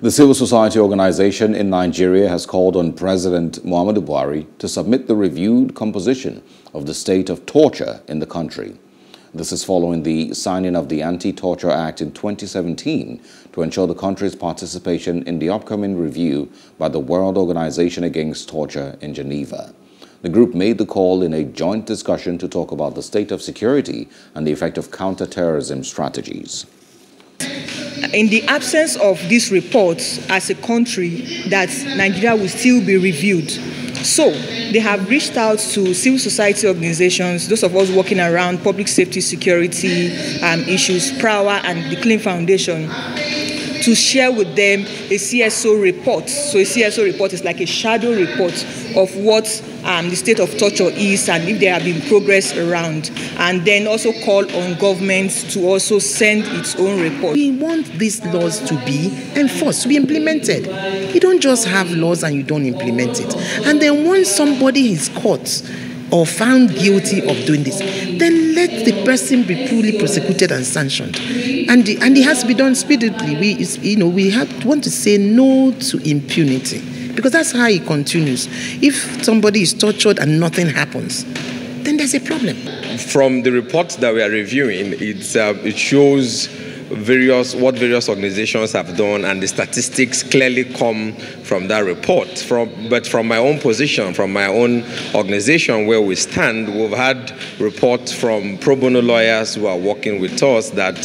The civil society organization in Nigeria has called on President Muhammadu Buhari to submit the reviewed composition of the state of torture in the country. This is following the signing of the Anti-Torture Act in 2017 to ensure the country's participation in the upcoming review by the World Organization Against Torture in Geneva. The group made the call in a joint discussion to talk about the state of security and the effect of counterterrorism strategies in the absence of these reports as a country that Nigeria will still be reviewed. So they have reached out to civil society organizations, those of us working around public safety security um, issues, PRAWA and the CLEEN Foundation to share with them a CSO report. So a CSO report is like a shadow report of what um, the state of torture is and if there have been progress around. And then also call on governments to also send its own report. We want these laws to be enforced, to be implemented. You don't just have laws and you don't implement it. And then once somebody is caught, or found guilty of doing this, then let the person be fully prosecuted and sanctioned. And, the, and it has to be done speedily. We, you know, we have, want to say no to impunity because that's how it continues. If somebody is tortured and nothing happens, then there's a problem. From the reports that we are reviewing, it's, uh, it shows various what various organizations have done, and the statistics clearly come from that report. From but from my own position, from my own organization where we stand, we've had reports from pro bono lawyers who are working with us that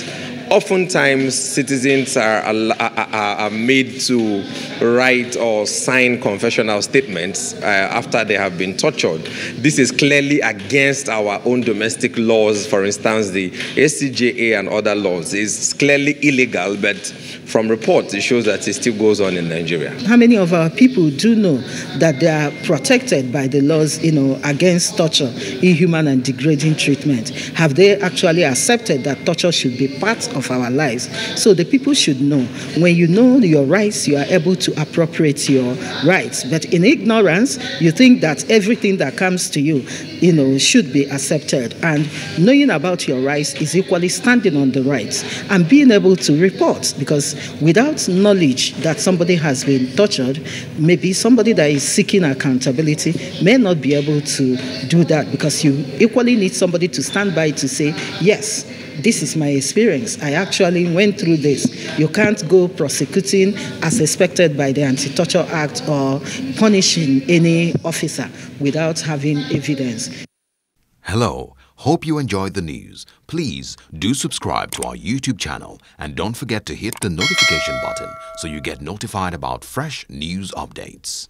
oftentimes citizens are, are, are, made to write or sign confessional statements uh, after they have been tortured. This is clearly against our own domestic laws. For instance, the ACJA and other laws is clearly illegal, but from reports, it shows that it still goes on in Nigeria. How many of our people do know that they are protected by the laws, you know, against torture, inhuman and degrading treatment? Have they actually accepted that torture should be part of our lives? So the people should know. When you know your rights, you are able to appropriate your rights. But in ignorance, you think that everything that comes to you, you know, should be accepted. And knowing about your rights is equally standing on the rights and being able to report because without knowledge that somebody has been tortured, maybe somebody that is seeking accountability may not be able to do that because you equally need somebody to stand by to say, yes, this is my experience. I actually went through this. You can't go prosecuting as expected by the Anti Torture Act or punishing any officer without having evidence. Hello. Hope you enjoyed the news. Please do subscribe to our YouTube channel and don't forget to hit the notification button so you get notified about fresh news updates.